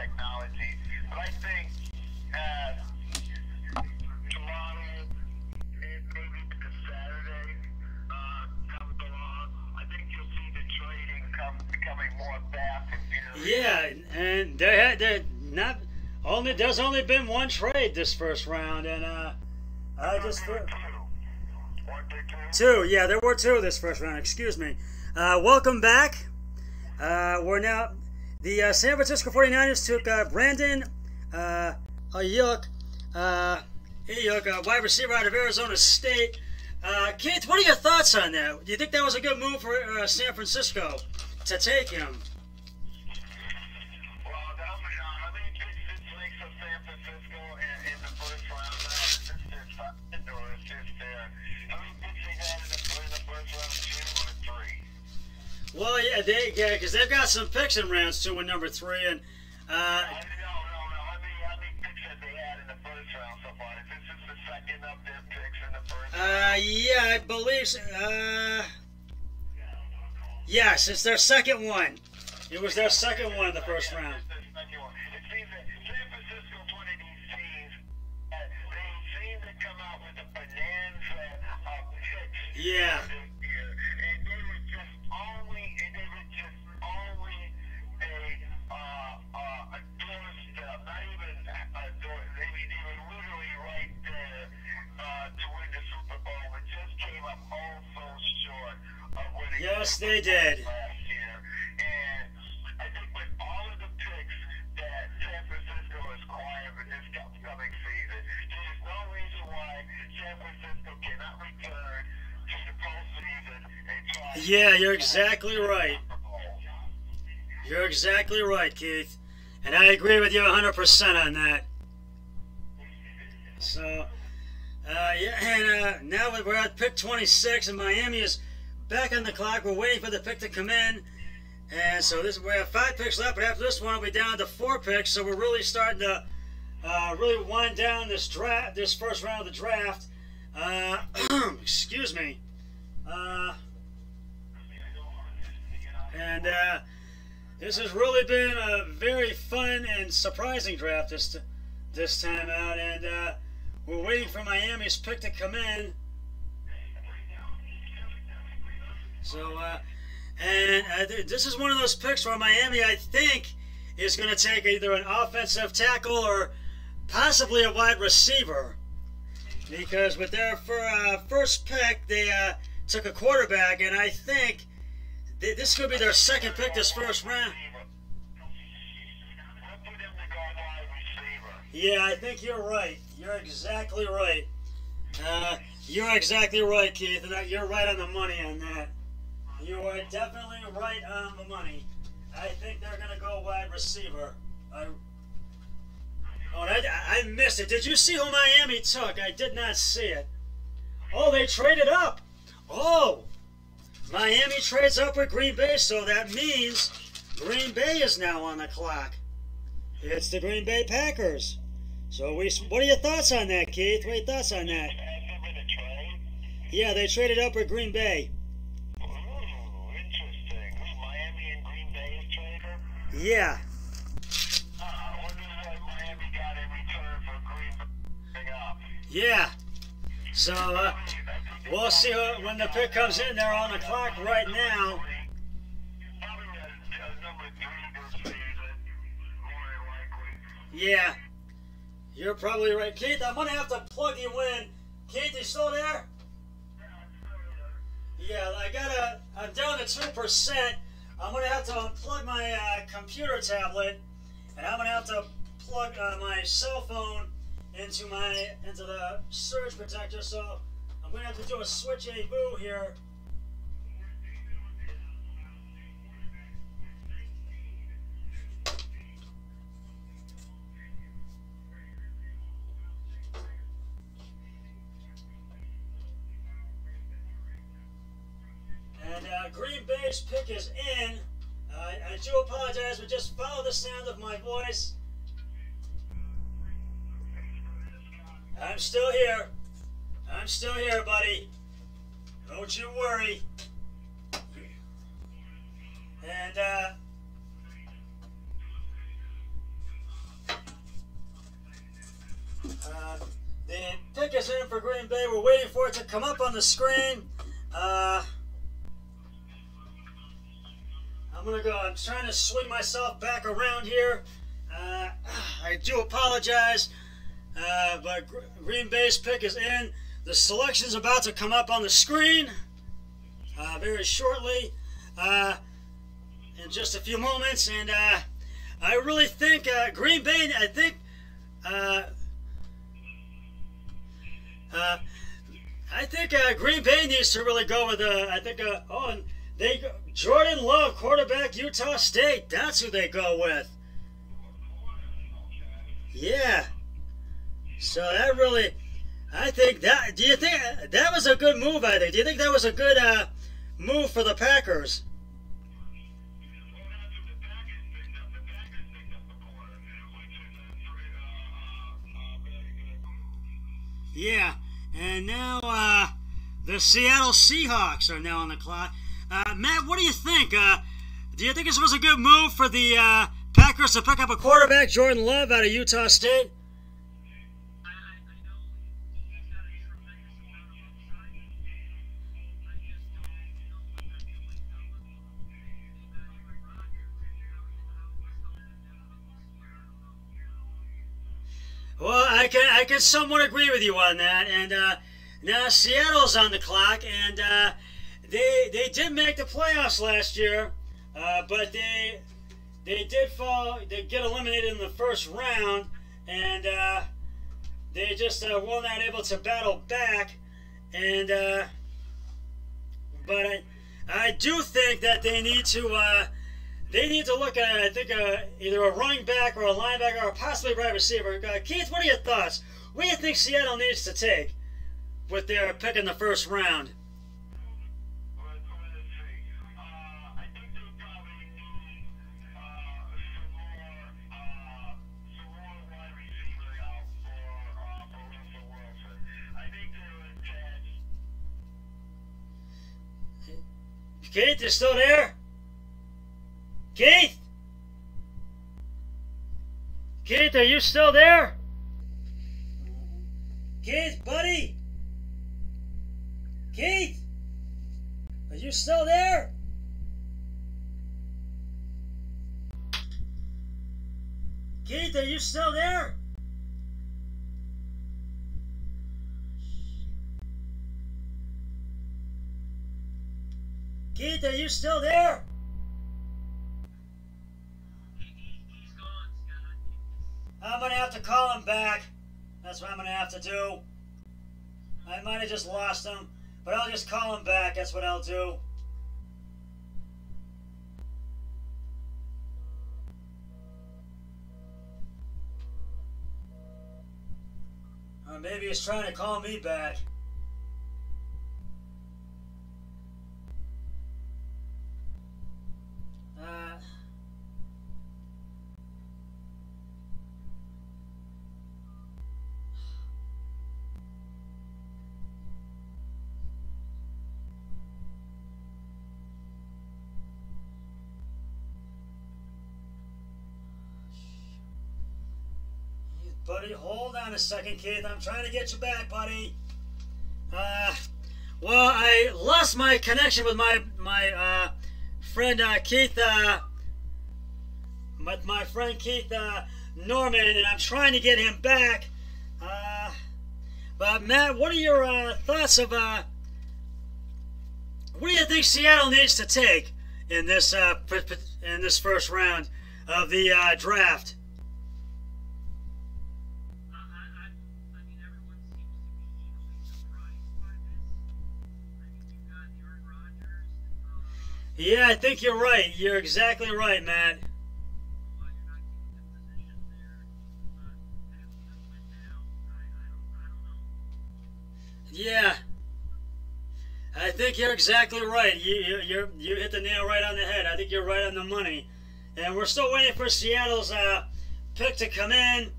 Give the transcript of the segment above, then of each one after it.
technology. But I think uh, tomorrow and maybe the Saturday uh, comes along, I think you'll see the trading come becoming more fast and furious. Yeah, and there had there not only there's only been one trade this first round, and uh, I just Two. Two? two. Yeah, there were two this first round. Excuse me. Uh, welcome back. Uh, we're now the uh, San Francisco 49ers took uh, Brandon uh, Aiyuk, uh, Aiyuk, uh, wide receiver out of Arizona State. Uh, Keith, what are your thoughts on that? Do you think that was a good move for uh, San Francisco to take him? Well, that was, uh, how many picks did Snakes of San Francisco in, in the first round? Uh, is this their second or is this their, how many picks they had in the, in the first round? Two or three? Well, yeah, they yeah, because they've got some picks in rounds two in number three, and uh, I, no, no, no. How many, how many picks have they had in the first round so far? Is this just the second of their picks in the first uh, yeah, I believe. so. Uh, yes, it's their second one. It was their second one in the first round. This postseason and try. Yeah, you're exactly right. You're exactly right, Keith, and I agree with you 100% on that. So, uh, yeah, and uh, now we're at pick 26, and Miami is back on the clock. We're waiting for the pick to come in. And so this we have five picks left, but after this one, we'll be down to four picks. So we're really starting to uh, really wind down this draft, this first round of the draft. Uh, excuse me. Uh, and uh, this has really been a very fun and surprising draft this this time out. And uh, we're waiting for Miami's pick to come in. So, uh, and uh, th- this is one of those picks where Miami, I think, is going to take either an offensive tackle or possibly a wide receiver. Because with their fir- uh, first pick, they uh, took a quarterback, and I think th- this could be their second pick this first round. Yeah, I think you're right. You're exactly right. Uh, you're exactly right, Keith, you're right on the money on that. You are definitely right on the money. I think they're going to go wide receiver. I, oh, and I, missed it. Did you see who Miami took? I did not see it. Oh, they traded up. Oh, Miami trades up with Green Bay, so that means Green Bay is now on the clock. It's the Green Bay Packers. So we, what are your thoughts on that, Keith? What are your thoughts on that? Has there been a trade? Yeah, they traded up with Green Bay. Yeah. Uh, yeah. So uh, we'll see when the pick comes in. They're on the clock right now. Yeah. You're probably right. Keith, I'm going to have to plug you in. Keith, you still there? Yeah, I got to, I'm down to 2%. I'm going to have to unplug my uh, computer tablet, and I'm going to have to plug uh, my cell phone into my into the surge protector. So I'm going to have to do a switch a boo here. Bay's pick is in. Uh, I do apologize, but just follow the sound of my voice. I'm still here. I'm still here, buddy. Don't you worry. And uh, Uh, the pick is in for Green Bay. We're waiting for it to come up on the screen. Uh, I'm gonna go. I'm trying to swing myself back around here. Uh, I do apologize, uh, but Green Bay's pick is in. The selection's about to come up on the screen uh, very shortly, uh, in just a few moments, and uh, I really think uh, Green Bay. I think. I think Green Bay needs to really go with. I think. oh, and they Jordan Love, quarterback, Utah State. That's who they go with. Yeah. So that really, I think that. Do you think that was a good move? I think. Do you think that was a good uh, move for the Packers? Yeah, and now uh, the Seattle Seahawks are now on the clock. Uh, Matt, what do you think? Uh, do you think this was a good move for the uh, Packers to pick up a quarterback, Jordan Love, out of Utah State? Well, I can I can somewhat agree with you on that, and uh, now Seattle's on the clock, and uh, they they did make the playoffs last year, uh, but they they did fall. They get eliminated in the first round, and uh, they just uh, were not able to battle back. And uh, but I I do think that they need to. Uh, they need to look at, I think, uh, either a running back or a linebacker or possibly a wide receiver. Uh, Keith, what are your thoughts? What do you think Seattle needs to take with their pick in the first round? Keith, you still there? Keith? Keith, are you still there? Keith, buddy? Keith? Are you still there? Keith, are you still there? Keith, are you still there? I'm gonna have to call him back. That's what I'm gonna have to do. I might have just lost him, but I'll just call him back. That's what I'll do. Or maybe he's trying to call me back. Buddy, hold on a second, Keith. I'm trying to get you back, buddy. Uh, well, I lost my connection with my my uh, friend uh, Keith, uh, with my friend Keith uh, Norman, and I'm trying to get him back. Uh, but Matt, what are your uh, thoughts of uh, what do you think Seattle needs to take in this uh, in this first round of the uh, draft? Yeah, I think you're right. You're exactly right, Matt. Yeah. I think you're exactly right. You, you, you hit the nail right on the head. I think you're right on the money. And we're still waiting for Seattle's uh, pick to come in.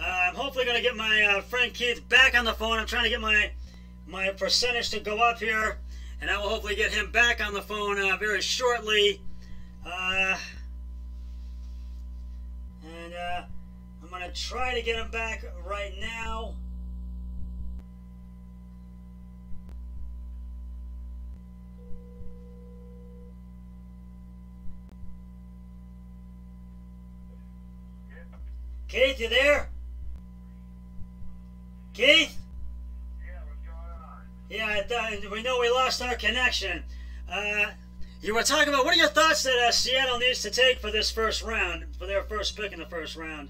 Uh, I'm hopefully going to get my uh, friend Keith back on the phone. I'm trying to get my my percentage to go up here and I will hopefully get him back on the phone uh, very shortly. Uh, and uh, I'm going to try to get him back right now. Keith, you there? Keith? I we know we lost our connection. Uh, you were talking about what are your thoughts that uh, Seattle needs to take for this first round, for their first pick in the first round?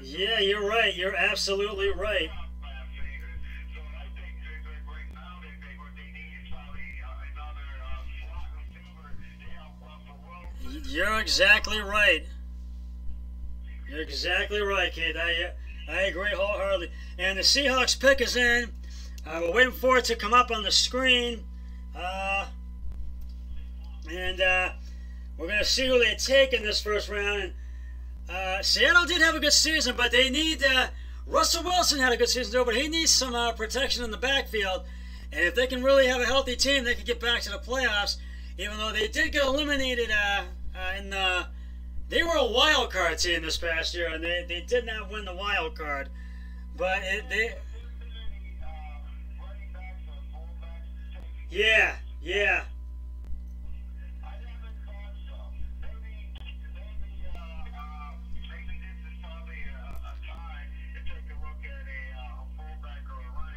Yeah, you're right. You're absolutely was You're exactly right. You're exactly right, kid. I I agree wholeheartedly. And the Seahawks pick is in. Uh, we're waiting for it to come up on the screen. Uh, and uh, we're going to see who they take in this first round. And uh, Seattle did have a good season, but they need. Uh, Russell Wilson had a good season too, but he needs some uh, protection in the backfield. And if they can really have a healthy team, they can get back to the playoffs. Even though they did get eliminated uh, uh, they were a wild card team this past year, and they, they did not win the wild card. But it, they, yeah, yeah,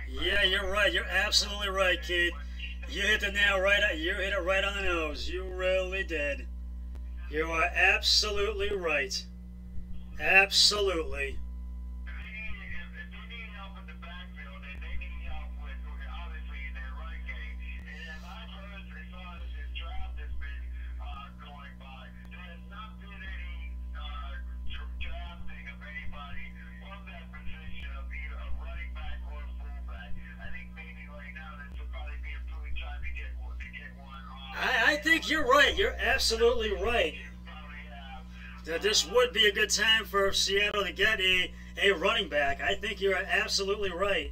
yeah. You're right. You're absolutely right, Keith. You hit the nail right. You hit it right on the nose. You really did. You are absolutely right. Absolutely. Think you're right. You're absolutely right. That this would be a good time for Seattle to get a, a running back. I think you're absolutely right.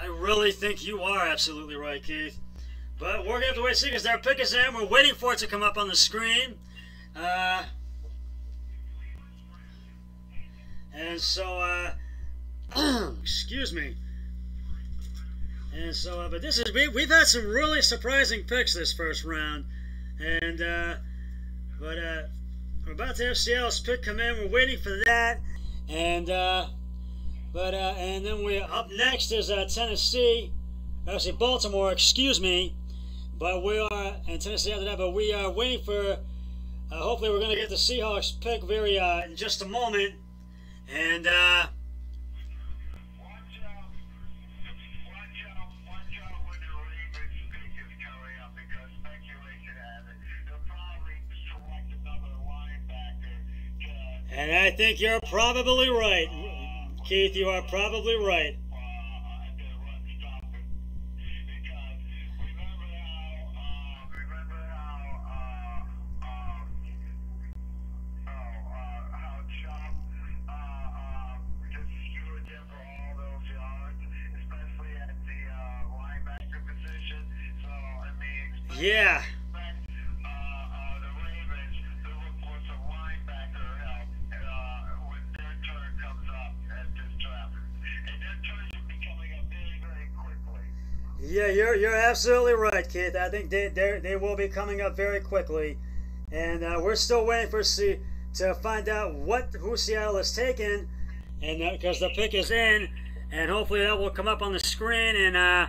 I really think you are absolutely right, Keith. But we're going to have to wait and see because their pick is in. We're waiting for it to come up on the screen. Uh, and so, uh, excuse me. And so, uh, but this is we, we've had some really surprising picks this first round, and uh, but uh, we're about to have Seattle's pick come in. We're waiting for that, and uh, but uh, and then we're up next is uh, Tennessee, actually Baltimore. Excuse me, but we are and Tennessee after that. But we are waiting for. Uh, hopefully, we're going to get the Seahawks pick very uh, in just a moment, and. Uh, And I think you're probably right. Keith, you are probably right. uh, Yeah, you're you're absolutely right, Keith. I think they they they will be coming up very quickly, and uh, we're still waiting for see to find out what who Seattle is taking, and because the pick is in, and hopefully that will come up on the screen in uh,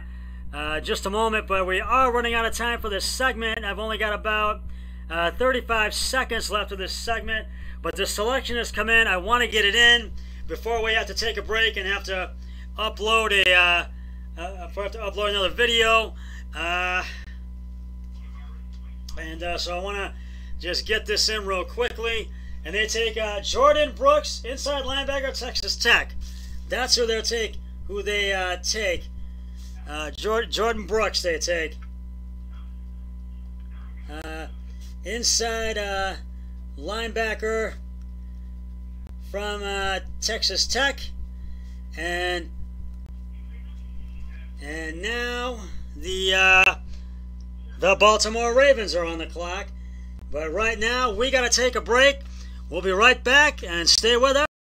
uh, just a moment. But we are running out of time for this segment. I've only got about uh, 35 seconds left of this segment, but the selection has come in. I want to get it in before we have to take a break and have to upload a. Uh, uh, for to upload another video. Uh, and uh, so I want to just get this in real quickly. And they take uh, Jordyn Brooks, inside linebacker, Texas Tech. That's who they take. Who they uh, take. Uh, Jordyn, Jordyn Brooks they take. Uh, inside uh, linebacker from Texas Tech, and and now the uh, the Baltimore Ravens are on the clock. But right now we got to take a break. We'll be right back and stay with us.